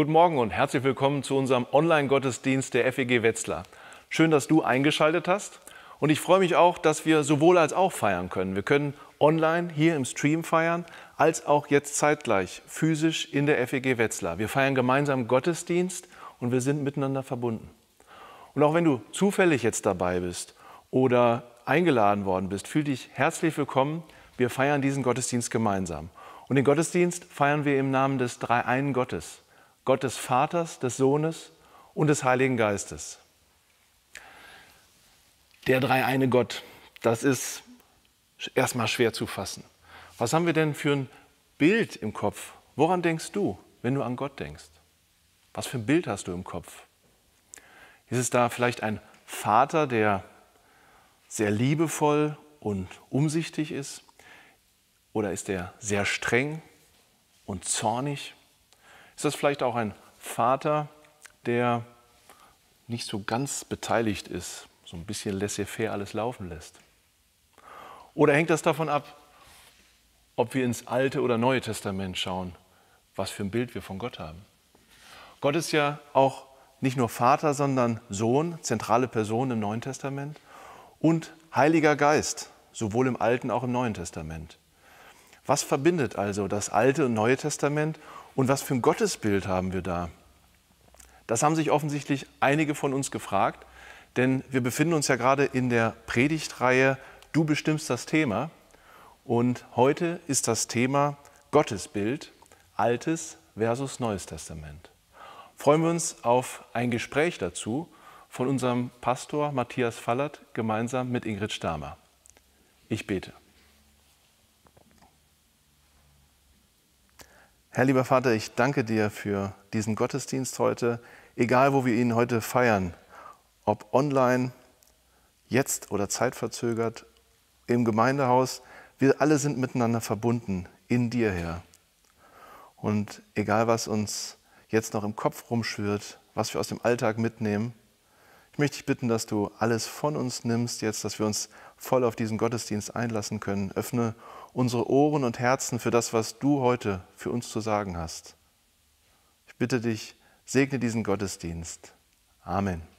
Guten Morgen und herzlich willkommen zu unserem Online-Gottesdienst der FEG Wetzlar. Schön, dass du eingeschaltet hast. Und ich freue mich auch, dass wir sowohl als auch feiern können. Wir können online hier im Stream feiern, als auch jetzt zeitgleich physisch in der FEG Wetzlar. Wir feiern gemeinsam Gottesdienst und wir sind miteinander verbunden. Und auch wenn du zufällig jetzt dabei bist oder eingeladen worden bist, fühl dich herzlich willkommen. Wir feiern diesen Gottesdienst gemeinsam. Und den Gottesdienst feiern wir im Namen des Dreieinen Gottes, Gott des Vaters, des Sohnes und des Heiligen Geistes. Der dreieine Gott, das ist erstmal schwer zu fassen. Was haben wir denn für ein Bild im Kopf? Woran denkst du, wenn du an Gott denkst? Was für ein Bild hast du im Kopf? Ist es da vielleicht ein Vater, der sehr liebevoll und umsichtig ist? Oder ist er sehr streng und zornig? Ist das vielleicht auch ein Vater, der nicht so ganz beteiligt ist, so ein bisschen laissez-faire alles laufen lässt? Oder hängt das davon ab, ob wir ins Alte oder Neue Testament schauen, was für ein Bild wir von Gott haben? Gott ist ja auch nicht nur Vater, sondern Sohn, zentrale Person im Neuen Testament und Heiliger Geist, sowohl im Alten als auch im Neuen Testament. Was verbindet also das Alte und Neue Testament und was für ein Gottesbild haben wir da? Das haben sich offensichtlich einige von uns gefragt, denn wir befinden uns ja gerade in der Predigtreihe Du bestimmst das Thema und heute ist das Thema Gottesbild, Altes versus Neues Testament. Freuen wir uns auf ein Gespräch dazu von unserem Pastor Matthias Fallert gemeinsam mit Ingrid Stamer. Ich bete. Herr lieber Vater, ich danke dir für diesen Gottesdienst heute, egal wo wir ihn heute feiern, ob online, jetzt oder zeitverzögert im Gemeindehaus, wir alle sind miteinander verbunden in dir, Herr. Und egal, was uns jetzt noch im Kopf rumschwirrt, was wir aus dem Alltag mitnehmen, ich möchte dich bitten, dass du alles von uns nimmst jetzt, dass wir uns voll auf diesen Gottesdienst einlassen können. Öffne unsere Ohren und Herzen für das, was du heute für uns zu sagen hast. Ich bitte dich, segne diesen Gottesdienst. Amen.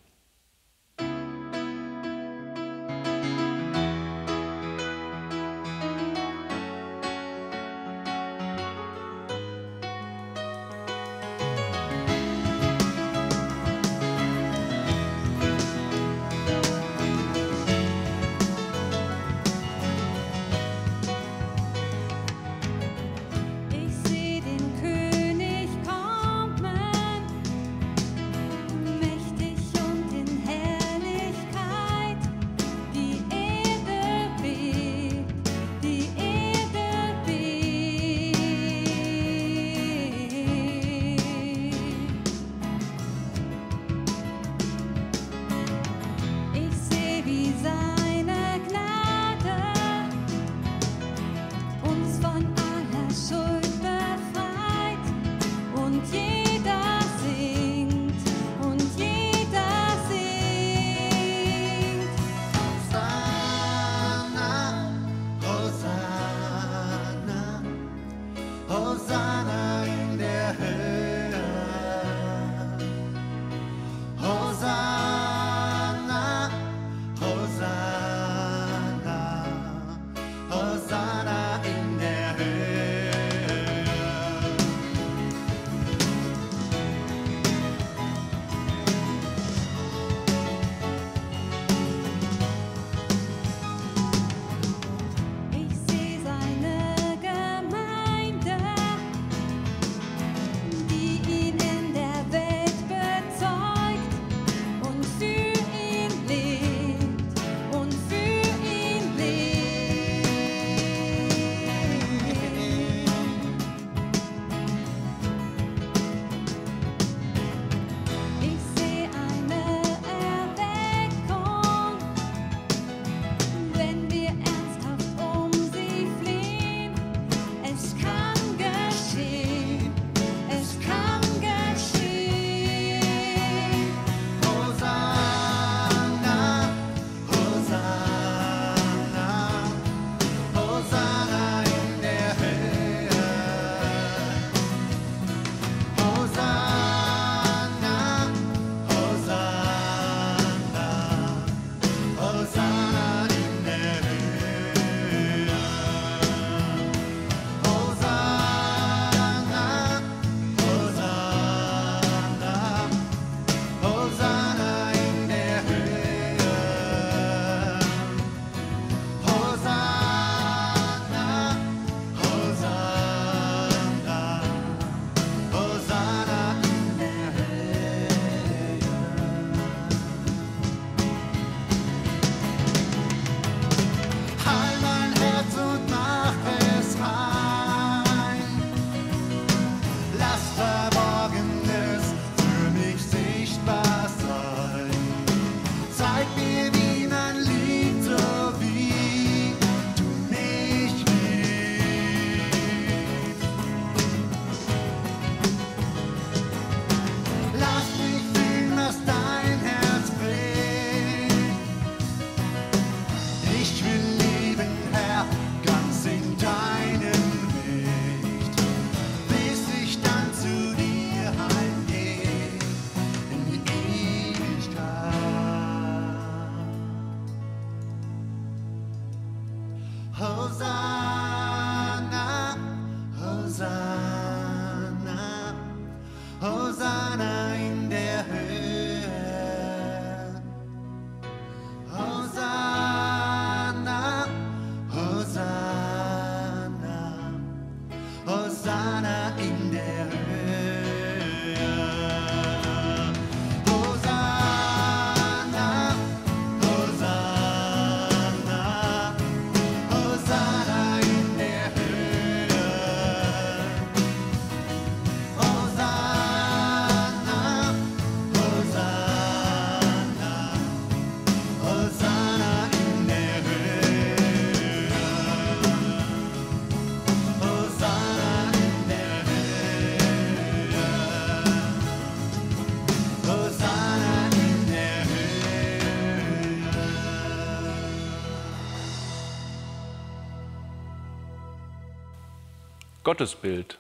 Gottesbild.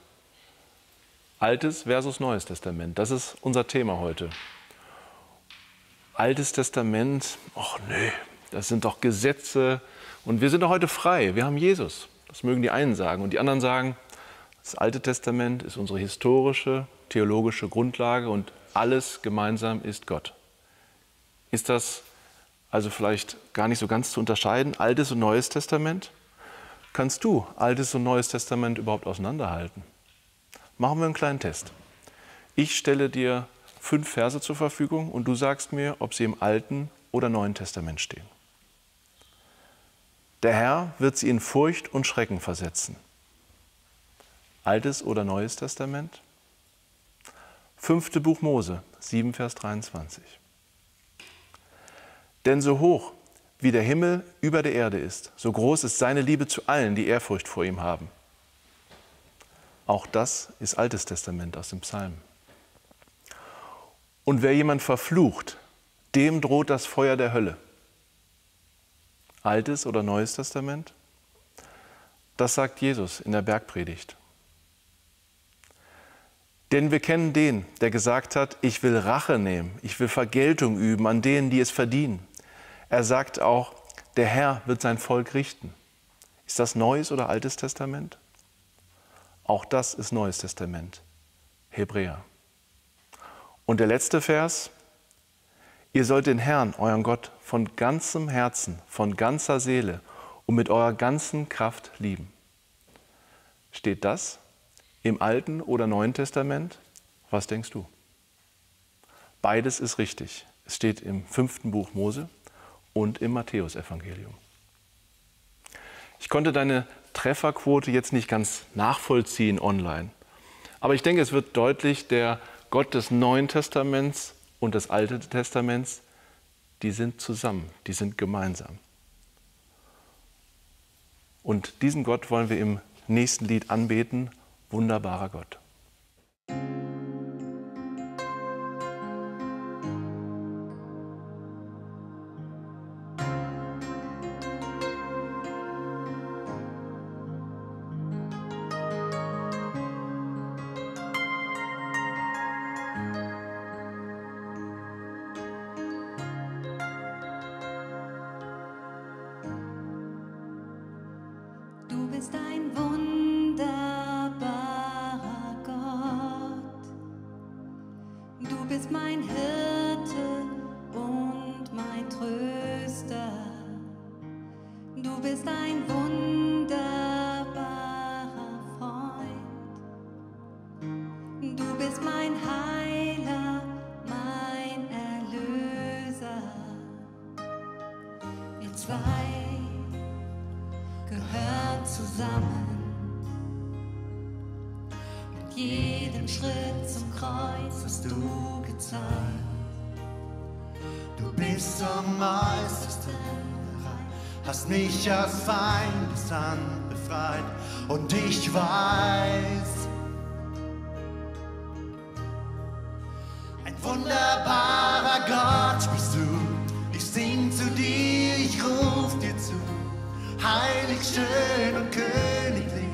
Altes versus Neues Testament. Das ist unser Thema heute. Altes Testament, ach nö, das sind doch Gesetze und wir sind doch heute frei. Wir haben Jesus. Das mögen die einen sagen. Und die anderen sagen, das Alte Testament ist unsere historische, theologische Grundlage und alles gemeinsam ist Gott. Ist das also vielleicht gar nicht so ganz zu unterscheiden, Altes und Neues Testament? Kannst du Altes und Neues Testament überhaupt auseinanderhalten? Machen wir einen kleinen Test. Ich stelle dir fünf Verse zur Verfügung und du sagst mir, ob sie im Alten oder Neuen Testament stehen. Der Herr wird sie in Furcht und Schrecken versetzen. Altes oder Neues Testament? Fünfte Buch Mose, 7 Vers 23. Denn so hoch wie der Himmel über der Erde ist, so groß ist seine Liebe zu allen, die Ehrfurcht vor ihm haben. Auch das ist Altes Testament aus dem Psalm. Und wer jemand verflucht, dem droht das Feuer der Hölle. Altes oder Neues Testament? Das sagt Jesus in der Bergpredigt. Denn wir kennen den, der gesagt hat, ich will Rache nehmen, ich will Vergeltung üben an denen, die es verdienen. Er sagt auch, der Herr wird sein Volk richten. Ist das Neues oder Altes Testament? Auch das ist Neues Testament. Hebräer. Und der letzte Vers, Ihr sollt den Herrn, euren Gott, von ganzem Herzen, von ganzer Seele und mit eurer ganzen Kraft lieben. Steht das im Alten oder Neuen Testament? Was denkst du? Beides ist richtig. Es steht im fünften Buch Mose und im Matthäusevangelium. Ich konnte deine Trefferquote jetzt nicht ganz nachvollziehen online, aber ich denke, es wird deutlich, der Gott des Neuen Testaments und das Alte Testaments, die sind zusammen, die sind gemeinsam. Und diesen Gott wollen wir im nächsten Lied anbeten, wunderbarer Gott. Hast mich aus Feindeshand befreit. Und ich weiß, ein wunderbarer Gott bist du. Ich sing zu dir, ich ruf dir zu, heilig, schön und königlich.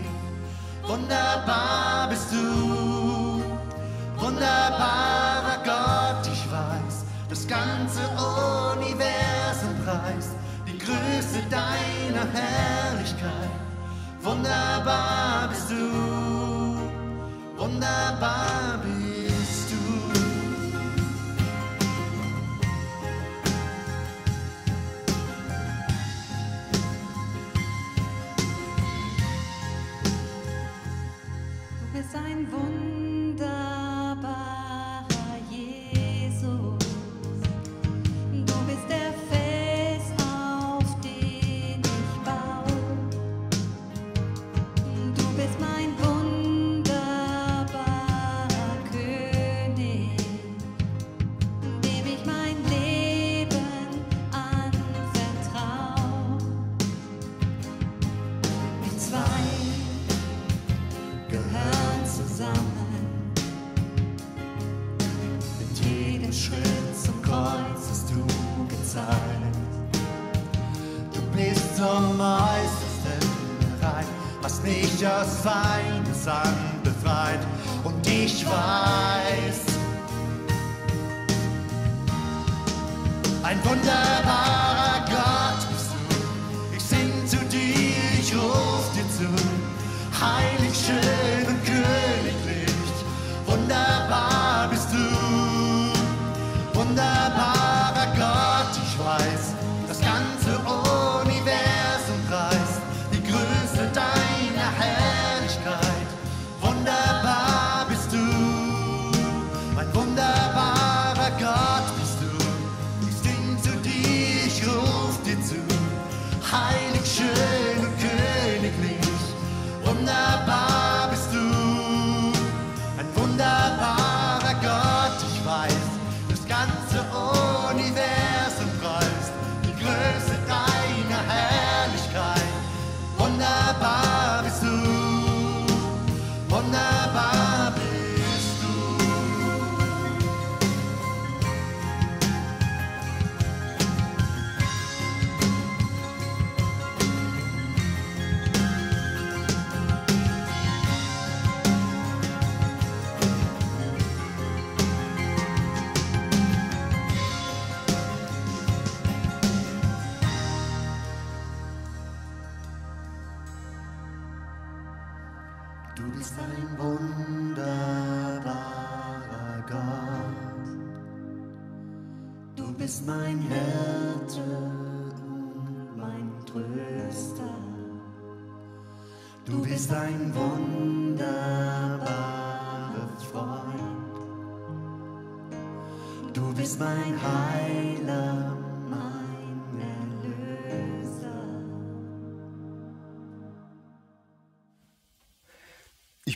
Wunderbar bist du, wunderbarer Gott, ich weiß, das ganze Universum preist Größe deiner Herrlichkeit. Wunderbar bist du, wunderbar zusammen. Mit jedem Schritt zum Kreuz hast du gezeigt. Du bist zum Äußersten bereit, was mich aus Feindes Hand befreit. Und ich weiß, ein wunderbarer Gott bist du. Ich sing zu dir, ich ruf dir zu, heilig schön.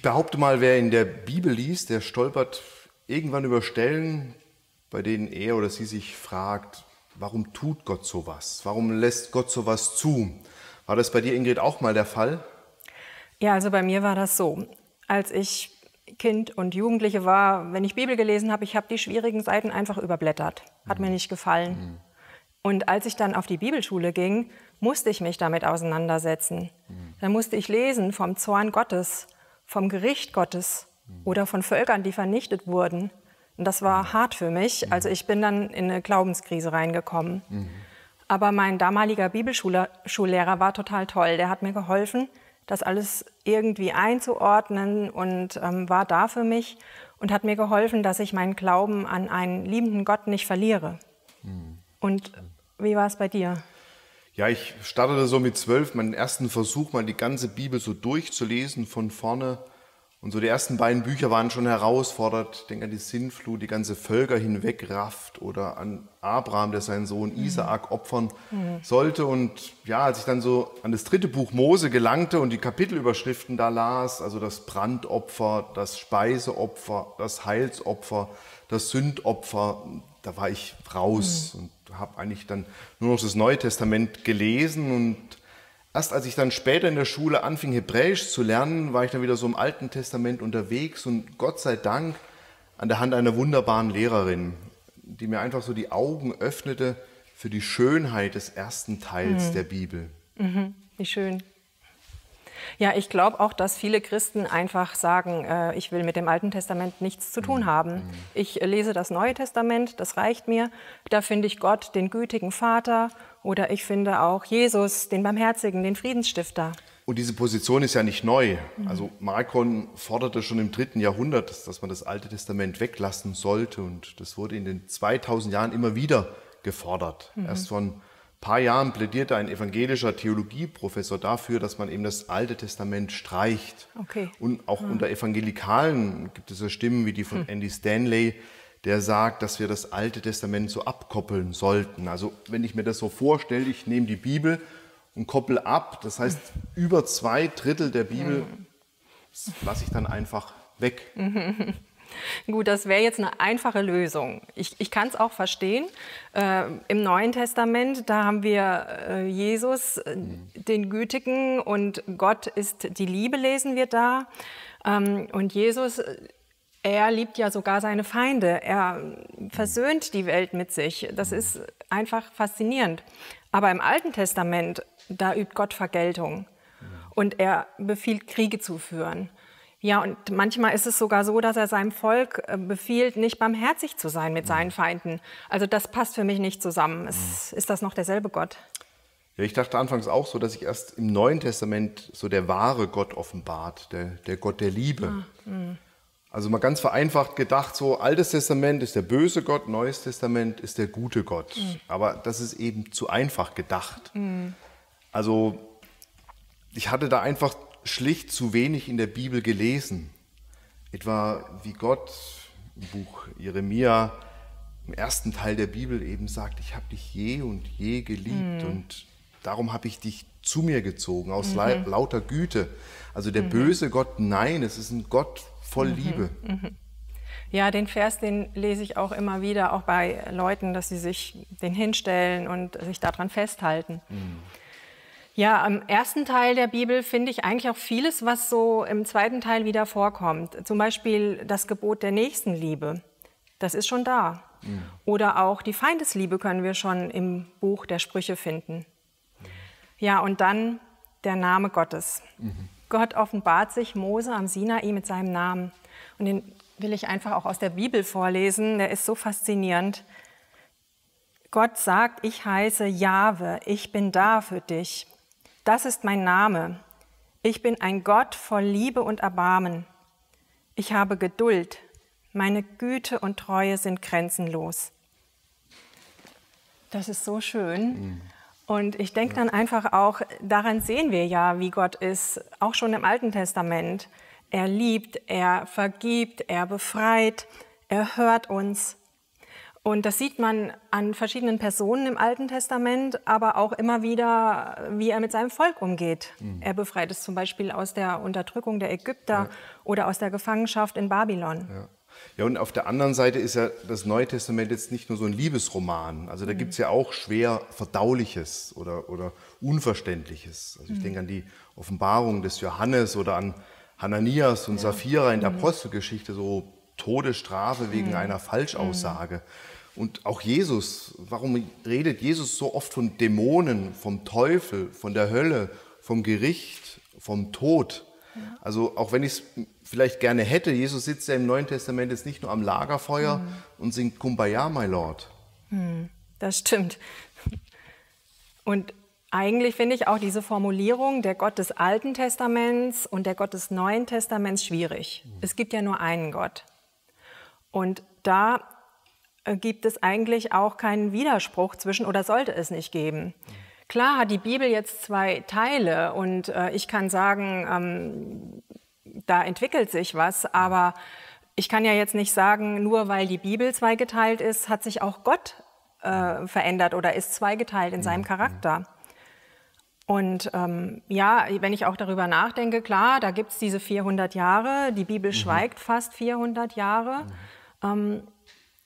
Ich behaupte mal, wer in der Bibel liest, der stolpert irgendwann über Stellen, bei denen er oder sie sich fragt, warum tut Gott sowas? Warum lässt Gott sowas zu? War das bei dir, Ingrid, auch mal der Fall? Ja, also bei mir war das so. Als ich Kind und Jugendliche war, wenn ich Bibel gelesen habe, ich habe die schwierigen Seiten einfach überblättert. Hat mir nicht gefallen. Und als ich dann auf die Bibelschule ging, musste ich mich damit auseinandersetzen. Dann musste ich lesen vom Zorn Gottes, vom Gericht Gottes oder von Völkern, die vernichtet wurden. Und das war hart für mich. Also ich bin dann in eine Glaubenskrise reingekommen. Aber mein damaliger Bibelschullehrer war total toll. Der hat mir geholfen, das alles irgendwie einzuordnen und ähm, war da für mich und hat mir geholfen, dass ich meinen Glauben an einen liebenden Gott nicht verliere. Und wie war es bei dir? Ja, ich startete so mit zwölf, meinen ersten Versuch, mal die ganze Bibel so durchzulesen von vorne. Und so die ersten beiden Bücher waren schon herausfordernd. Ich denke an die Sintflut, die ganze Völker hinweg rafft oder an Abraham, der seinen Sohn Isaak opfern sollte. Und ja, als ich dann so an das dritte Buch Mose gelangte und die Kapitelüberschriften da las, also das Brandopfer, das Speiseopfer, das Heilsopfer, das Sündopfer, da war ich raus und habe eigentlich dann nur noch das Neue Testament gelesen und Erst als ich dann später in der Schule anfing, Hebräisch zu lernen, war ich dann wieder so im Alten Testament unterwegs und Gott sei Dank an der Hand einer wunderbaren Lehrerin, die mir einfach so die Augen öffnete für die Schönheit des ersten Teils der Bibel. Wie schön. Ja, ich glaube auch, dass viele Christen einfach sagen, äh, ich will mit dem Alten Testament nichts zu tun haben. Ich lese das Neue Testament, das reicht mir. Da finde ich Gott, den gütigen Vater, oder ich finde auch Jesus, den Barmherzigen, den Friedensstifter. Und diese Position ist ja nicht neu. Also Markon forderte schon im dritten Jahrhundert, dass man das Alte Testament weglassen sollte. Und das wurde in den 2000 Jahren immer wieder gefordert. Erst vor ein paar Jahren plädierte ein evangelischer Theologieprofessor dafür, dass man eben das Alte Testament streicht. Okay. Und auch unter Evangelikalen gibt es ja Stimmen wie die von Andy Stanley, der sagt, dass wir das Alte Testament so abkoppeln sollten. Also wenn ich mir das so vorstelle, ich nehme die Bibel und koppel ab, das heißt über zwei Drittel der Bibel lasse ich dann einfach weg. Gut, das wäre jetzt eine einfache Lösung. Ich, ich kann es auch verstehen. Äh, Im Neuen Testament, da haben wir äh, Jesus, äh, den Gütigen, und Gott ist die Liebe, lesen wir da. Ähm, und Jesus, äh, er liebt ja sogar seine Feinde. Er versöhnt die Welt mit sich. Das ist einfach faszinierend. Aber im Alten Testament, da übt Gott Vergeltung. Und er befiehlt, Kriege zu führen. Ja, und manchmal ist es sogar so, dass er seinem Volk äh, befiehlt, nicht barmherzig zu sein mit seinen Feinden. Also das passt für mich nicht zusammen. Ist, ist das noch derselbe Gott? Ja, ich dachte anfangs auch so, dass sich erst im Neuen Testament so der wahre Gott offenbart, der, der Gott der Liebe. Ah, also mal ganz vereinfacht gedacht, so Altes Testament ist der böse Gott, Neues Testament ist der gute Gott. Mhm. Aber das ist eben zu einfach gedacht. Mhm. Also ich hatte da einfach schlicht zu wenig in der Bibel gelesen. Etwa wie Gott im Buch Jeremia im ersten Teil der Bibel eben sagt, ich habe dich je und je geliebt mhm. und darum habe ich dich zu mir gezogen, aus mhm. lauter Güte. Also der mhm. böse Gott, nein, es ist ein Gott voll mhm. Liebe. Mhm. Ja, den Vers, den lese ich auch immer wieder, auch bei Leuten, dass sie sich den hinstellen und sich daran festhalten. Ja, am ersten Teil der Bibel finde ich eigentlich auch vieles, was so im zweiten Teil wieder vorkommt. Zum Beispiel das Gebot der Nächstenliebe. Das ist schon da. Mhm. Oder auch die Feindesliebe können wir schon im Buch der Sprüche finden. Ja, und dann der Name Gottes. Mhm. Gott offenbart sich Mose am Sinai mit seinem Namen. Und den will ich einfach auch aus der Bibel vorlesen. Der ist so faszinierend. Gott sagt, ich heiße Jahwe, ich bin da für dich. Das ist mein Name. Ich bin ein Gott voll Liebe und Erbarmen. Ich habe Geduld. Meine Güte und Treue sind grenzenlos. Das ist so schön. Und ich denke dann einfach auch, daran sehen wir ja, wie Gott ist, auch schon im Alten Testament. Er liebt, er vergibt, er befreit, er hört uns. Und das sieht man an verschiedenen Personen im Alten Testament, aber auch immer wieder, wie er mit seinem Volk umgeht. Mhm. Er befreit es zum Beispiel aus der Unterdrückung der Ägypter ja. oder aus der Gefangenschaft in Babylon. Ja. ja. und auf der anderen Seite ist ja das Neue Testament jetzt nicht nur so ein Liebesroman. Also da mhm. gibt es ja auch schwer Verdauliches oder, oder Unverständliches. Also ich mhm. denke an die Offenbarung des Johannes oder an Hananias und ja. Sapphira in der mhm. Apostelgeschichte, so Todesstrafe wegen mhm. einer Falschaussage. Und auch Jesus, warum redet Jesus so oft von Dämonen, vom Teufel, von der Hölle, vom Gericht, vom Tod? Ja. Also auch wenn ich es vielleicht gerne hätte, Jesus sitzt ja im Neuen Testament jetzt nicht nur am Lagerfeuer mhm. und singt Kumbaya, my Lord. Mhm. Das stimmt. Und eigentlich finde ich auch diese Formulierung der Gott des Alten Testaments und der Gott des Neuen Testaments schwierig. Mhm. Es gibt ja nur einen Gott. Und da gibt es eigentlich auch keinen Widerspruch zwischen oder sollte es nicht geben. Klar hat die Bibel jetzt zwei Teile und äh, ich kann sagen, ähm, da entwickelt sich was, aber ich kann ja jetzt nicht sagen, nur weil die Bibel zweigeteilt ist, hat sich auch Gott äh, verändert oder ist zweigeteilt in seinem Charakter. Und ähm, ja, wenn ich auch darüber nachdenke, klar, da gibt es diese 400 Jahre, die Bibel mhm. schweigt fast 400 Jahre. Mhm. Ähm,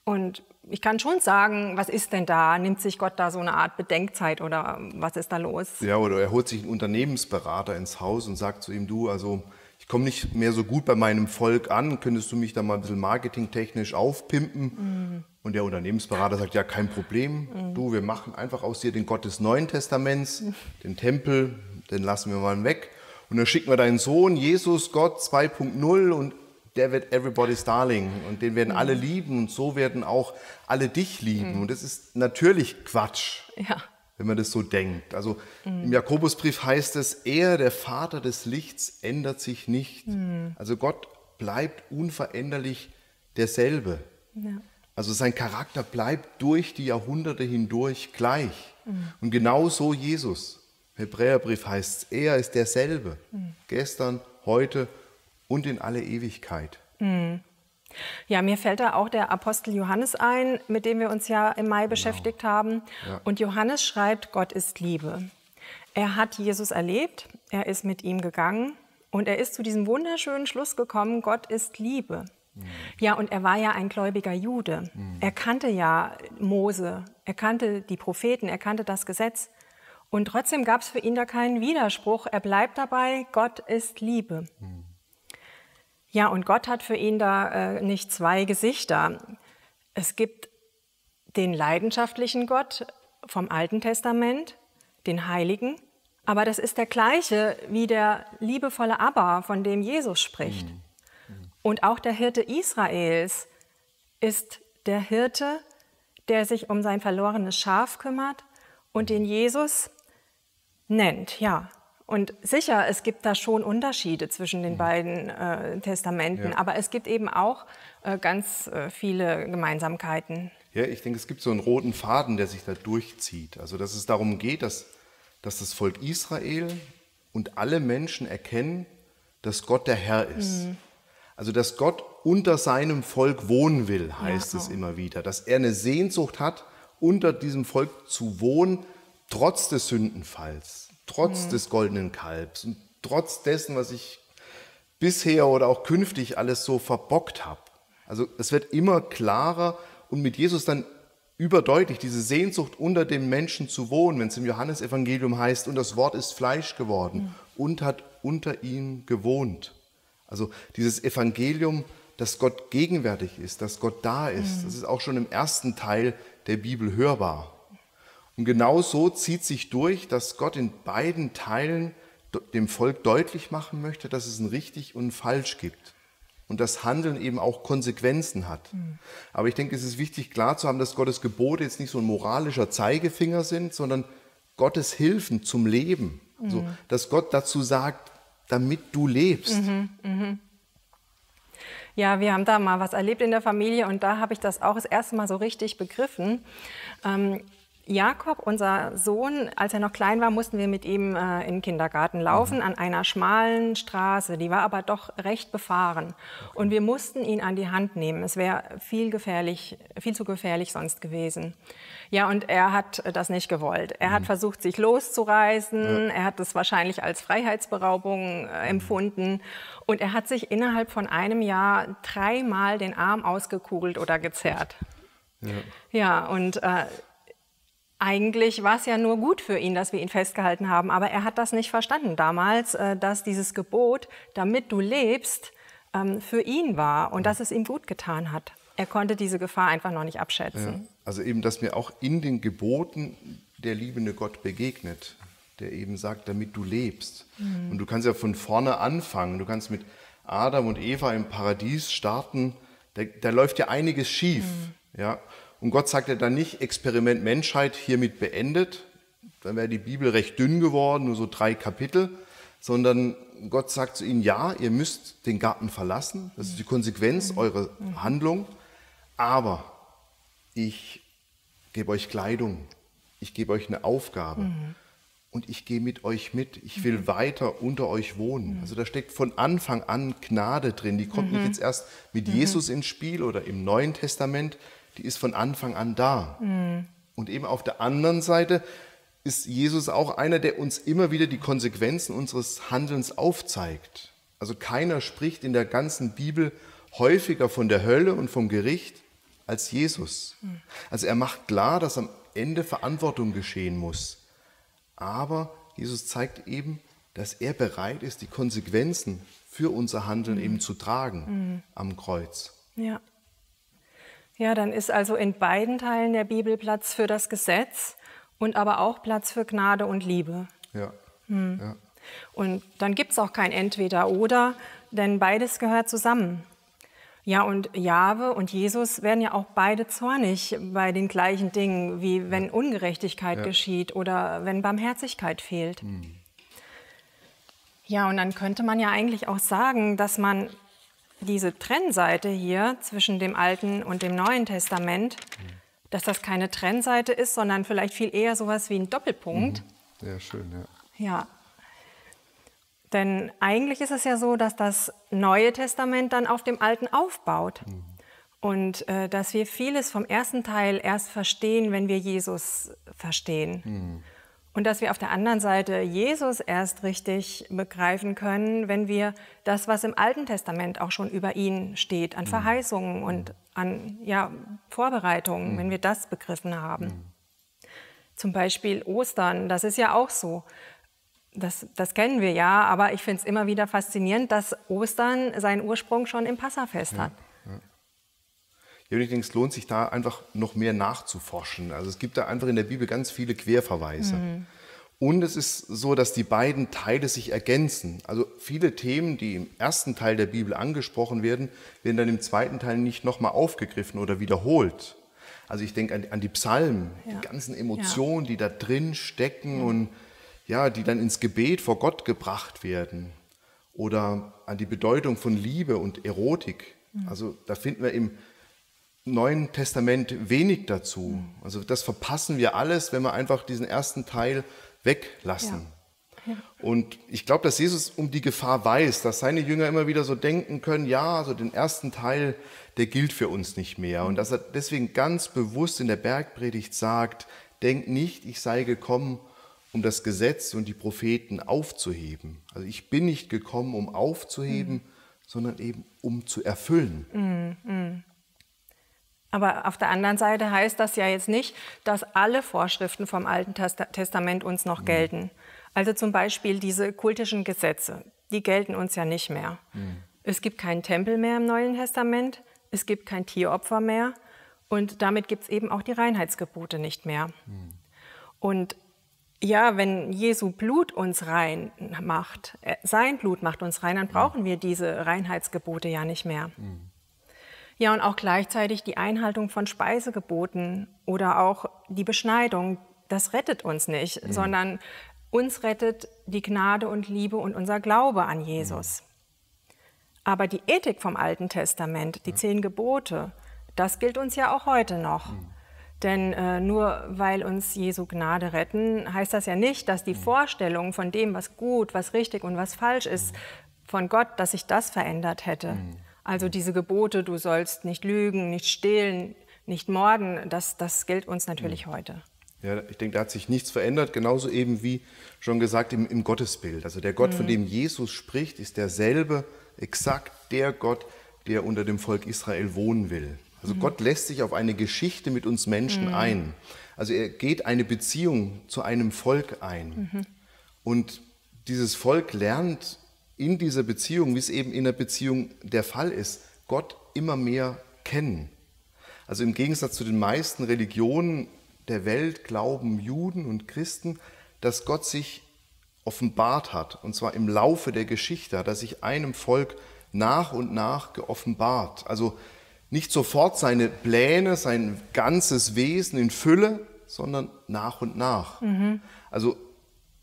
und ich kann schon sagen, was ist denn da? Nimmt sich Gott da so eine Art Bedenkzeit oder was ist da los? Ja, oder er holt sich einen Unternehmensberater ins Haus und sagt zu ihm, du, also ich komme nicht mehr so gut bei meinem Volk an, könntest du mich da mal ein bisschen marketingtechnisch aufpimpen? Mhm. Und der Unternehmensberater sagt, ja, kein Problem, mhm. du, wir machen einfach aus dir den Gott des Neuen Testaments, mhm. den Tempel, den lassen wir mal weg. Und dann schicken wir deinen Sohn, Jesus, Gott 2.0 und der wird everybody's darling und den werden mhm. alle lieben und so werden auch alle dich lieben. Mhm. Und das ist natürlich Quatsch, ja. wenn man das so denkt. Also mhm. im Jakobusbrief heißt es, er, der Vater des Lichts, ändert sich nicht. Mhm. Also Gott bleibt unveränderlich derselbe. Ja. Also sein Charakter bleibt durch die Jahrhunderte hindurch gleich. Mhm. Und genau so Jesus. Hebräerbrief heißt es, er ist derselbe. Mhm. Gestern, heute und in alle Ewigkeit. Mhm. Ja, mir fällt da auch der Apostel Johannes ein, mit dem wir uns ja im Mai genau. beschäftigt haben. Ja. Und Johannes schreibt, Gott ist Liebe. Er hat Jesus erlebt, er ist mit ihm gegangen und er ist zu diesem wunderschönen Schluss gekommen, Gott ist Liebe. Mhm. Ja, und er war ja ein gläubiger Jude. Mhm. Er kannte ja Mose, er kannte die Propheten, er kannte das Gesetz. Und trotzdem gab es für ihn da keinen Widerspruch. Er bleibt dabei, Gott ist Liebe. Mhm. Ja, und Gott hat für ihn da äh, nicht zwei Gesichter. Es gibt den leidenschaftlichen Gott vom Alten Testament, den Heiligen, Aber das ist der gleiche wie der liebevolle Abba, von dem Jesus spricht. Und auch der Hirte Israels ist der Hirte, der sich um sein verlorenes Schaf kümmert und den Jesus nennt, ja. Und sicher, es gibt da schon Unterschiede zwischen den beiden äh, Testamenten, Ja. aber es gibt eben auch äh, ganz äh, viele Gemeinsamkeiten. Ja, ich denke, es gibt so einen roten Faden, der sich da durchzieht. Also, dass es darum geht, dass, dass das Volk Israel und alle Menschen erkennen, dass Gott der Herr ist. Also, dass Gott unter seinem Volk wohnen will, heißt Ja. es immer wieder. Dass er eine Sehnsucht hat, unter diesem Volk zu wohnen, trotz des Sündenfalls, trotz des goldenen Kalbs und trotz dessen, was ich bisher oder auch künftig alles so verbockt habe. Also es wird immer klarer und mit Jesus dann überdeutlich, diese Sehnsucht unter dem Menschen zu wohnen, wenn es im Johannesevangelium heißt, und das Wort ist Fleisch geworden und hat unter ihm gewohnt. Also dieses Evangelium, dass Gott gegenwärtig ist, dass Gott da ist, das ist auch schon im ersten Teil der Bibel hörbar. Und genau so zieht sich durch, dass Gott in beiden Teilen de- dem Volk deutlich machen möchte, dass es ein richtig und ein falsch gibt. Und das Handeln eben auch Konsequenzen hat. Aber ich denke, es ist wichtig klar zu haben, dass Gottes Gebote jetzt nicht so ein moralischer Zeigefinger sind, sondern Gottes Hilfen zum Leben. So, dass Gott dazu sagt, damit du lebst. Ja, wir haben da mal was erlebt in der Familie und da habe ich das auch das erste Mal so richtig begriffen. Ähm, Jakob, unser Sohn, als er noch klein war, mussten wir mit ihm äh, in den Kindergarten laufen an einer schmalen Straße. Die war aber doch recht befahren. Und wir mussten ihn an die Hand nehmen. Es wäre viel gefährlich, viel zu gefährlich sonst gewesen. Ja, und er hat das nicht gewollt. Er hat versucht, sich loszureißen. Er hat das wahrscheinlich als Freiheitsberaubung äh, empfunden. Und er hat sich innerhalb von einem Jahr dreimal den Arm ausgekugelt oder gezerrt. Ja, und äh, eigentlich war es ja nur gut für ihn, dass wir ihn festgehalten haben, aber er hat das nicht verstanden damals, äh, dass dieses Gebot, damit du lebst, ähm, für ihn war und dass es ihm gut getan hat. Er konnte diese Gefahr einfach noch nicht abschätzen. Also eben, dass mir auch in den Geboten der liebende Gott begegnet, der eben sagt, damit du lebst. Und du kannst ja von vorne anfangen. Du kannst mit Adam und Eva im Paradies starten. Da, da läuft ja einiges schief. Ja? Und Gott sagt ja dann nicht, Experiment Menschheit hiermit beendet. Dann wäre die Bibel recht dünn geworden, nur so drei Kapitel. Sondern Gott sagt zu ihnen, ja, ihr müsst den Garten verlassen. Das ist die Konsequenz eurer Handlung. Aber ich gebe euch Kleidung, ich gebe euch eine Aufgabe und ich gehe mit euch mit. Ich will weiter unter euch wohnen. Also da steckt von Anfang an Gnade drin. Die kommt nicht jetzt erst mit Jesus ins Spiel oder im Neuen Testament, die ist von Anfang an da. Und eben auf der anderen Seite ist Jesus auch einer, der uns immer wieder die Konsequenzen unseres Handelns aufzeigt. Also keiner spricht in der ganzen Bibel häufiger von der Hölle und vom Gericht als Jesus. Also er macht klar, dass am Ende Verantwortung geschehen muss. Aber Jesus zeigt eben, dass er bereit ist, die Konsequenzen für unser Handeln eben zu tragen am Kreuz. Ja. Ja, dann ist also in beiden Teilen der Bibel Platz für das Gesetz und aber auch Platz für Gnade und Liebe. Ja. ja. Und dann gibt es auch kein Entweder-Oder, denn beides gehört zusammen. Ja, und Jahwe und Jesus werden ja auch beide zornig bei den gleichen Dingen, wie wenn Ungerechtigkeit geschieht oder wenn Barmherzigkeit fehlt. Ja, und dann könnte man ja eigentlich auch sagen, dass man diese Trennseite hier zwischen dem Alten und dem Neuen Testament, dass das keine Trennseite ist, sondern vielleicht viel eher sowas wie ein Doppelpunkt. Sehr schön, ja. Ja. Denn eigentlich ist es ja so, dass das Neue Testament dann auf dem Alten aufbaut. Und äh, dass wir vieles vom ersten Teil erst verstehen, wenn wir Jesus verstehen. Und dass wir auf der anderen Seite Jesus erst richtig begreifen können, wenn wir das, was im Alten Testament auch schon über ihn steht, an Verheißungen und an ja, Vorbereitungen, wenn wir das begriffen haben. Zum Beispiel Ostern, das ist ja auch so. Das, das kennen wir ja, aber ich finde es immer wieder faszinierend, dass Ostern seinen Ursprung schon im Passafest hat. Ja, ich denke, es lohnt sich da einfach noch mehr nachzuforschen. Also es gibt da einfach in der Bibel ganz viele Querverweise. Und es ist so, dass die beiden Teile sich ergänzen. Also viele Themen, die im ersten Teil der Bibel angesprochen werden, werden dann im zweiten Teil nicht nochmal aufgegriffen oder wiederholt. Also ich denke an, an die Psalmen, Ja. die ganzen Emotionen, die da drin stecken und ja, die dann ins Gebet vor Gott gebracht werden. Oder an die Bedeutung von Liebe und Erotik. Also da finden wir im Neuen Testament wenig dazu. Also das verpassen wir alles, wenn wir einfach diesen ersten Teil weglassen. Und ich glaube, dass Jesus um die Gefahr weiß, dass seine Jünger immer wieder so denken können, ja, also den ersten Teil, der gilt für uns nicht mehr. Und dass er deswegen ganz bewusst in der Bergpredigt sagt, denkt nicht, ich sei gekommen, um das Gesetz und die Propheten aufzuheben. Also ich bin nicht gekommen, um aufzuheben, sondern eben um zu erfüllen. Aber auf der anderen Seite heißt das ja jetzt nicht, dass alle Vorschriften vom Alten Testa- Testament uns noch gelten. Also zum Beispiel diese kultischen Gesetze, die gelten uns ja nicht mehr. Es gibt keinen Tempel mehr im Neuen Testament, es gibt kein Tieropfer mehr und damit gibt es eben auch die Reinheitsgebote nicht mehr. Und ja, wenn Jesu Blut uns rein macht, äh, sein Blut macht uns rein, dann brauchen wir diese Reinheitsgebote ja nicht mehr. Ja, und auch gleichzeitig die Einhaltung von Speisegeboten oder auch die Beschneidung, das rettet uns nicht, sondern uns rettet die Gnade und Liebe und unser Glaube an Jesus. Aber die Ethik vom Alten Testament, die zehn Gebote, das gilt uns ja auch heute noch. Denn äh, nur weil uns Jesu Gnade retten, heißt das ja nicht, dass die Vorstellung von dem, was gut, was richtig und was falsch ist, von Gott, dass sich das verändert hätte. Also diese Gebote, du sollst nicht lügen, nicht stehlen, nicht morden, das, das gilt uns natürlich heute. Ja, ich denke, da hat sich nichts verändert, genauso eben wie schon gesagt im, im Gottesbild. Also der Gott, von dem Jesus spricht, ist derselbe, exakt der Gott, der unter dem Volk Israel wohnen will. Also Gott lässt sich auf eine Geschichte mit uns Menschen ein. Also er geht eine Beziehung zu einem Volk ein. Und dieses Volk lernt in dieser Beziehung, wie es eben in der Beziehung der Fall ist, Gott immer mehr kennen. Also im Gegensatz zu den meisten Religionen der Welt glauben Juden und Christen, dass Gott sich offenbart hat. Und zwar im Laufe der Geschichte er sich einem Volk nach und nach geoffenbart. Also nicht sofort seine Pläne, sein ganzes Wesen in Fülle, sondern nach und nach. Also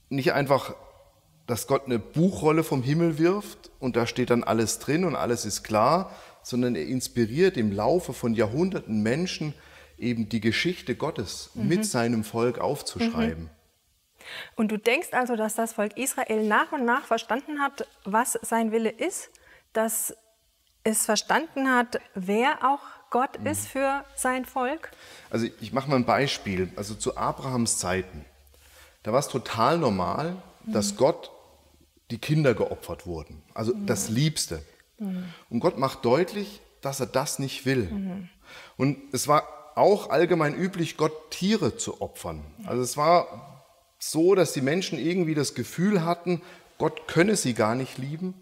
nicht einfach, dass Gott eine Buchrolle vom Himmel wirft und da steht dann alles drin und alles ist klar, sondern er inspiriert im Laufe von Jahrhunderten Menschen eben die Geschichte Gottes mit seinem Volk aufzuschreiben. Und du denkst also, dass das Volk Israel nach und nach verstanden hat, was sein Wille ist, dass es verstanden hat, wer auch Gott ist für sein Volk? Also ich mache mal ein Beispiel. Also zu Abrahams Zeiten, da war es total normal, dass Gott die Kinder geopfert wurden. Also das Liebste. Und Gott macht deutlich, dass er das nicht will. Und es war auch allgemein üblich, Gott Tiere zu opfern. Also es war so, dass die Menschen irgendwie das Gefühl hatten, Gott könne sie gar nicht lieben,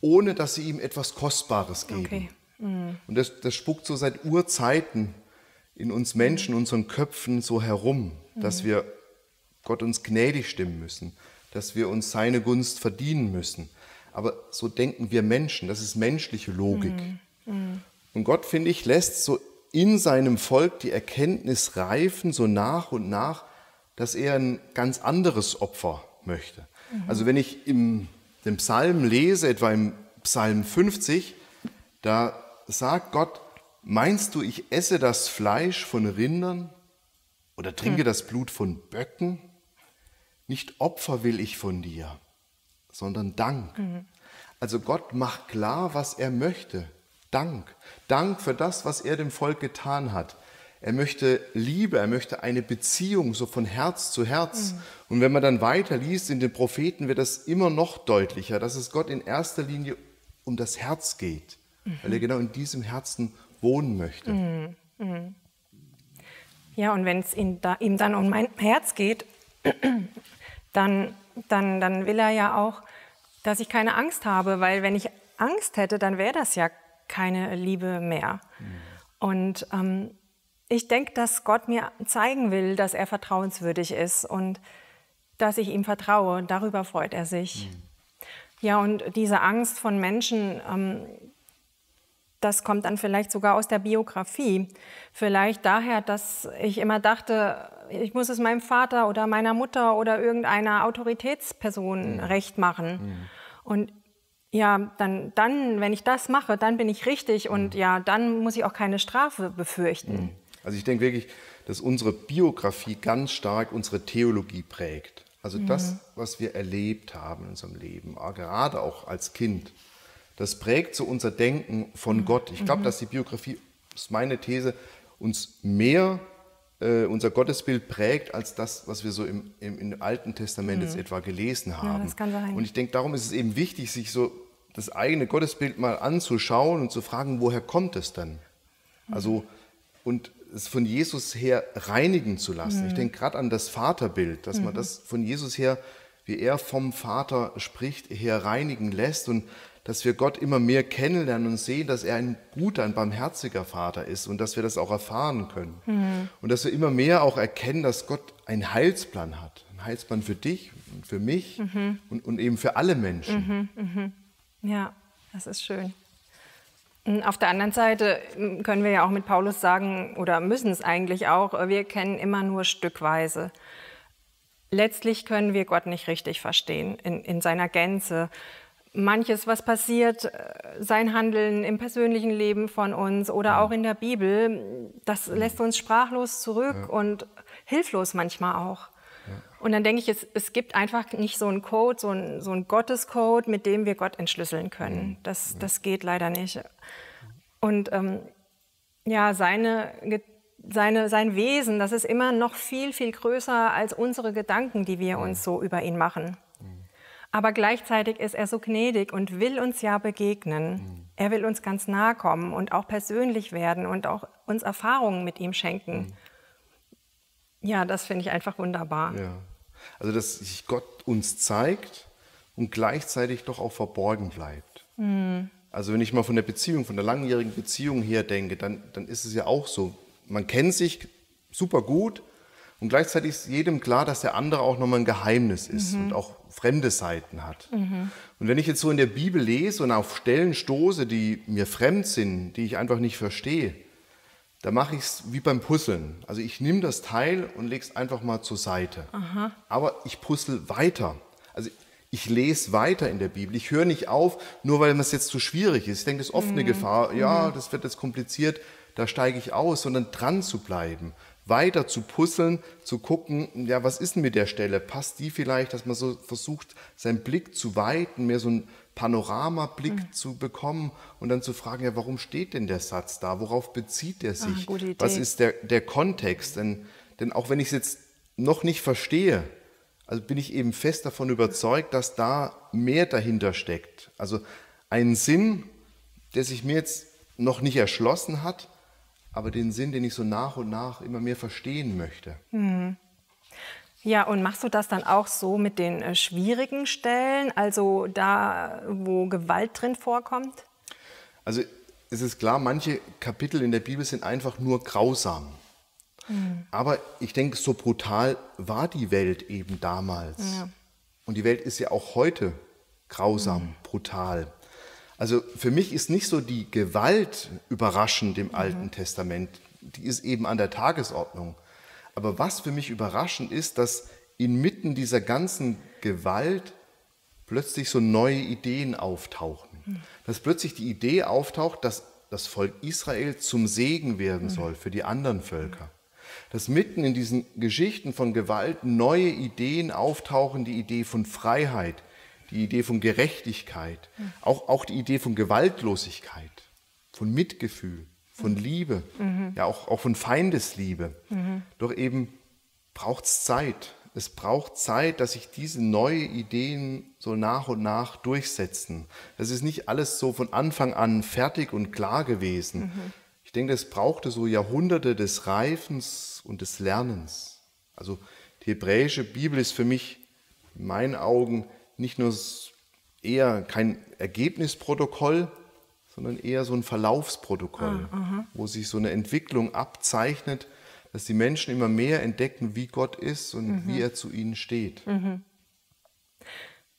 ohne dass sie ihm etwas Kostbares geben. Okay. Und das, das spuckt so seit Urzeiten in uns Menschen, unseren Köpfen so herum, dass wir Gott uns gnädig stimmen müssen, dass wir uns seine Gunst verdienen müssen. Aber so denken wir Menschen, das ist menschliche Logik. Und Gott, finde ich, lässt so in seinem Volk die Erkenntnis reifen, so nach und nach, dass er ein ganz anderes Opfer möchte. Also wenn ich im dem Psalm lese, etwa im Psalm 50, da sagt Gott, meinst du, ich esse das Fleisch von Rindern oder trinke das Blut von Böcken? Nicht Opfer will ich von dir, sondern Dank. Also Gott macht klar, was er möchte. Dank. Dank für das, was er dem Volk getan hat. Er möchte Liebe, er möchte eine Beziehung so von Herz zu Herz. Und wenn man dann weiter liest in den Propheten, wird das immer noch deutlicher, dass es Gott in erster Linie um das Herz geht, weil er genau in diesem Herzen wohnen möchte. Ja, und wenn es ihm, da, ihm dann um mein Herz geht, dann, dann, dann will er ja auch, dass ich keine Angst habe, weil wenn ich Angst hätte, dann wäre das ja keine Liebe mehr. Und ähm, ich denke, dass Gott mir zeigen will, dass er vertrauenswürdig ist und dass ich ihm vertraue. Darüber freut er sich. Mhm. Ja, und diese Angst von Menschen, ähm, das kommt dann vielleicht sogar aus der Biografie. Vielleicht daher, dass ich immer dachte, ich muss es meinem Vater oder meiner Mutter oder irgendeiner Autoritätsperson mhm. recht machen. Mhm. Und ja, dann, dann, wenn ich das mache, dann bin ich richtig und mhm. ja, dann muss ich auch keine Strafe befürchten. Mhm. Also ich denke wirklich, dass unsere Biografie ganz stark unsere Theologie prägt. Also mhm. das, was wir erlebt haben in unserem Leben, gerade auch als Kind, das prägt so unser Denken von mhm. Gott. Ich glaube, mhm. dass die Biografie, das ist meine These, uns mehr äh, unser Gottesbild prägt als das, was wir so im, im, im Alten Testament jetzt etwa gelesen haben. Ja, das kann sein. Und ich denke, darum ist es eben wichtig, sich so das eigene Gottesbild mal anzuschauen und zu fragen, woher kommt es denn? Also, und es von Jesus her reinigen zu lassen. Mhm. Ich denke gerade an das Vaterbild, dass mhm. man das von Jesus her, wie er vom Vater spricht, her reinigen lässt und dass wir Gott immer mehr kennenlernen und sehen, dass er ein guter, ein barmherziger Vater ist und dass wir das auch erfahren können. Mhm. Und dass wir immer mehr auch erkennen, dass Gott einen Heilsplan hat. Ein Heilsplan für dich und für mich mhm. und, und, eben für alle Menschen. Mhm, mhm. Ja, das ist schön. Auf der anderen Seite hm, können wir ja auch mit Paulus sagen, oder müssen es eigentlich auch, wir kennen immer nur stückweise. Letztlich können wir Gott nicht richtig verstehen in, in seiner Gänze. Manches, was passiert, äh, sein Handeln im persönlichen Leben von uns oder auch in der Bibel, das lässt uns sprachlos zurück ja. und hilflos manchmal auch. Und dann denke ich, es, es gibt einfach nicht so einen Code, so einen, so einen Gottescode, mit dem wir Gott entschlüsseln können. Mhm. Das, das geht leider nicht. Und ähm, ja, seine, seine, sein Wesen, das ist immer noch viel, viel größer als unsere Gedanken, die wir uns so über ihn machen. Mhm. Aber gleichzeitig ist er so gnädig und will uns ja begegnen. Mhm. Er will uns ganz nahe kommen und auch persönlich werden und auch uns Erfahrungen mit ihm schenken. Ja, das finde ich einfach wunderbar. Ja. Also, dass sich Gott uns zeigt und gleichzeitig doch auch verborgen bleibt. Mhm. Also, wenn ich mal von der Beziehung, von der langjährigen Beziehung her denke, dann, dann ist es ja auch so. Man kennt sich super gut und gleichzeitig ist jedem klar, dass der andere auch nochmal ein Geheimnis ist mhm. und auch fremde Seiten hat. Mhm. Und wenn ich jetzt so in der Bibel lese und auf Stellen stoße, die mir fremd sind, die ich einfach nicht verstehe, da mache ich es wie beim Puzzeln. Also ich nehme das Teil und lege es einfach mal zur Seite. Aha. Aber ich puzzle weiter. Also ich lese weiter in der Bibel. Ich höre nicht auf, nur weil es jetzt zu schwierig ist. Ich denke, das ist oft mhm. eine Gefahr. Ja, mhm. das wird jetzt kompliziert, da steige ich aus, sondern dran zu bleiben. Weiter zu puzzeln, zu gucken, ja, was ist denn mit der Stelle? Passt die vielleicht, dass man so versucht, seinen Blick zu weiten, mehr so ein Panoramablick mhm. zu bekommen und dann zu fragen, ja, warum steht denn der Satz da? Worauf bezieht er ah, sich? Ah, Was ist der, der Kontext? Denn, denn auch wenn ich es jetzt noch nicht verstehe, also bin ich eben fest davon überzeugt, dass da mehr dahinter steckt. Also ein Sinn, der sich mir jetzt noch nicht erschlossen hat, aber den Sinn, den ich so nach und nach immer mehr verstehen möchte. Mhm. Ja, und machst du das dann auch so mit den äh, schwierigen Stellen, also da, wo Gewalt drin vorkommt? Also es ist klar, manche Kapitel in der Bibel sind einfach nur grausam. Mhm. Aber ich denke, so brutal war die Welt eben damals. Ja. Und die Welt ist ja auch heute grausam, mhm. brutal. Also für mich ist nicht so die Gewalt überraschend im mhm. Alten Testament. Die ist eben an der Tagesordnung. Aber was für mich überraschend ist, dass inmitten dieser ganzen Gewalt plötzlich so neue Ideen auftauchen. Dass plötzlich die Idee auftaucht, dass das Volk Israel zum Segen werden soll für die anderen Völker. Dass mitten in diesen Geschichten von Gewalt neue Ideen auftauchen, die Idee von Freiheit, die Idee von Gerechtigkeit, auch, auch die Idee von Gewaltlosigkeit, von Mitgefühl von Liebe, mhm. ja auch, auch von Feindesliebe. Mhm. Doch eben braucht es Zeit. Es braucht Zeit, dass sich diese neuen Ideen so nach und nach durchsetzen. Das ist nicht alles so von Anfang an fertig und klar gewesen. Mhm. Ich denke, es brauchte so Jahrhunderte des Reifens und des Lernens. Also die hebräische Bibel ist für mich in meinen Augen nicht nur eher kein Ergebnisprotokoll, sondern eher so ein Verlaufsprotokoll, ah, wo sich so eine Entwicklung abzeichnet, dass die Menschen immer mehr entdecken, wie Gott ist und wie er zu ihnen steht.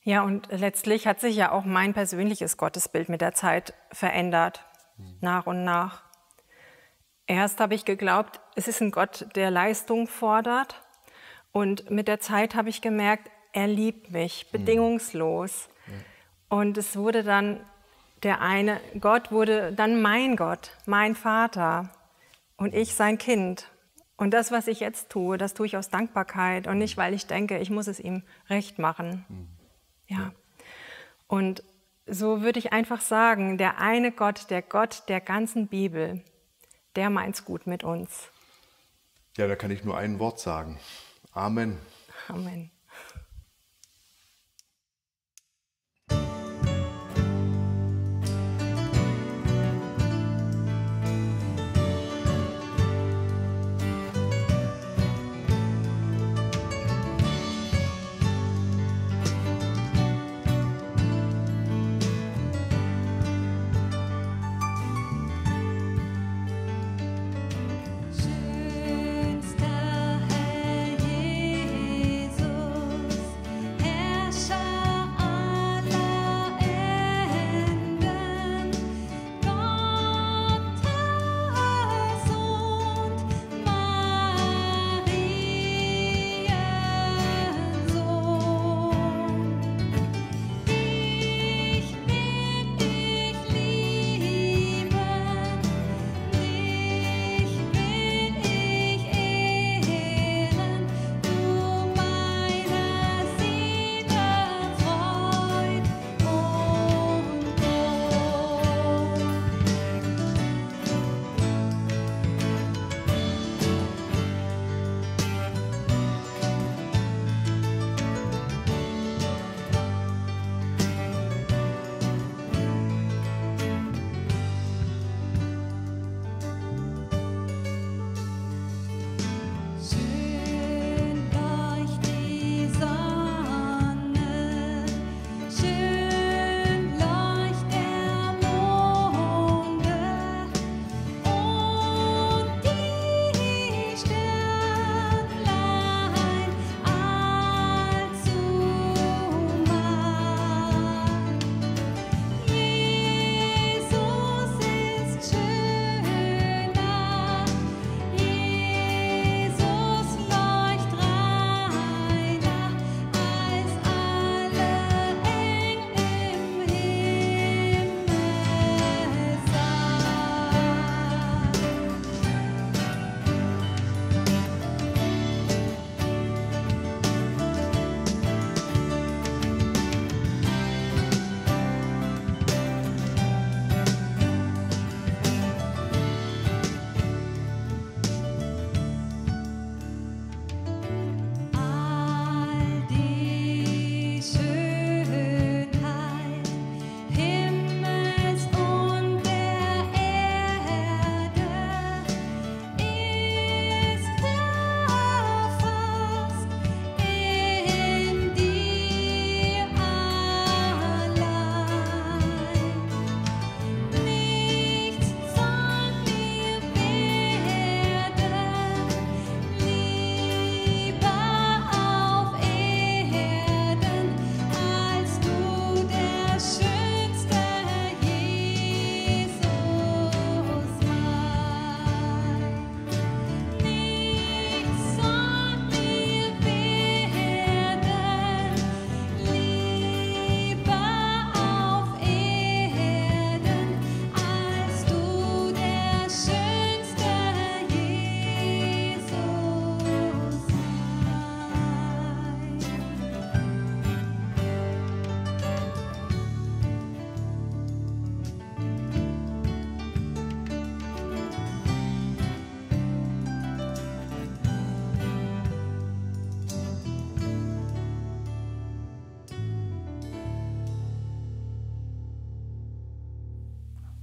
Ja, und letztlich hat sich ja auch mein persönliches Gottesbild mit der Zeit verändert, nach und nach. Erst habe ich geglaubt, es ist ein Gott, der Leistung fordert. Und mit der Zeit habe ich gemerkt, er liebt mich bedingungslos. Und es wurde dann der eine, Gott wurde dann mein Gott, mein Vater und ich sein Kind. Und das, was ich jetzt tue, das tue ich aus Dankbarkeit und nicht, weil ich denke, ich muss es ihm recht machen. Ja. Und so würde ich einfach sagen, der eine Gott, der Gott der ganzen Bibel, der meint's gut mit uns. Ja, da kann ich nur ein Wort sagen. Amen. Amen.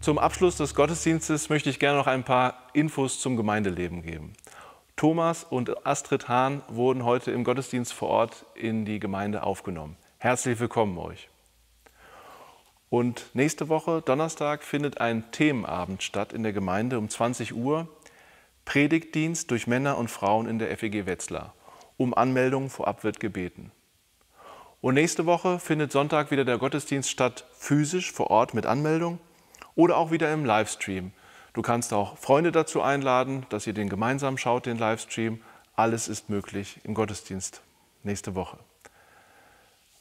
Zum Abschluss des Gottesdienstes möchte ich gerne noch ein paar Infos zum Gemeindeleben geben. Thomas und Astrid Hahn wurden heute im Gottesdienst vor Ort in die Gemeinde aufgenommen. Herzlich willkommen euch. Und nächste Woche, Donnerstag, findet ein Themenabend statt in der Gemeinde um 20 Uhr. Predigtdienst durch Männer und Frauen in der FEG Wetzlar. Um Anmeldung vorab wird gebeten. Und nächste Woche findet Sonntag wieder der Gottesdienst statt, physisch vor Ort mit Anmeldung oder auch wieder im Livestream. Du kannst auch Freunde dazu einladen, dass ihr den gemeinsam schaut, den Livestream. Alles ist möglich im Gottesdienst nächste Woche.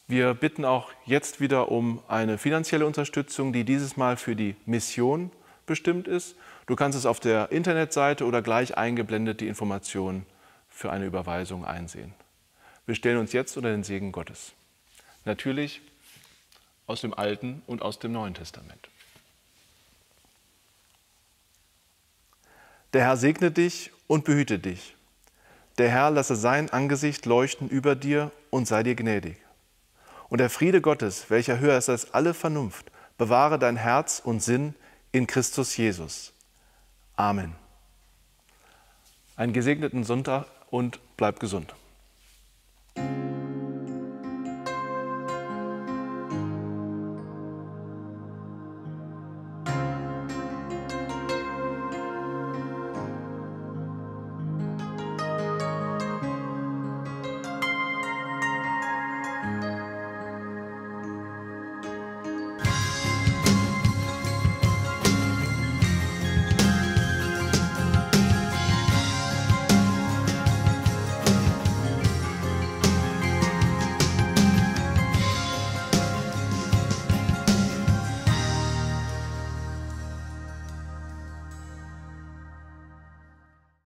Wir bitten auch jetzt wieder um eine finanzielle Unterstützung, die dieses Mal für die Mission bestimmt ist. Du kannst es auf der Internetseite oder gleich eingeblendet die Informationen für eine Überweisung einsehen. Wir stellen uns jetzt unter den Segen Gottes. Natürlich aus dem Alten und aus dem Neuen Testament. Der Herr segne dich und behüte dich. Der Herr lasse sein Angesicht leuchten über dir und sei dir gnädig. Und der Friede Gottes, welcher höher ist als alle Vernunft, bewahre dein Herz und Sinn in Christus Jesus. Amen. Einen gesegneten Sonntag und bleib gesund.